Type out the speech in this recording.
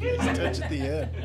Touch at the end.